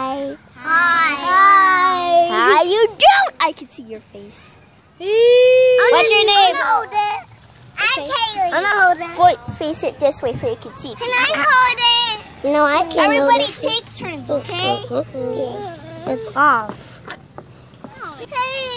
Hi. Hi. Hi. How You doing? I can see your face. What's your name? I'm gonna hold it. Okay. I'm Kaylee. I'm gonna hold it. Wait, face it this way so you can see. Can I uh-uh. hold it? No, I can't. Everybody take turns, okay? Uh-huh. It's off. Oh, okay.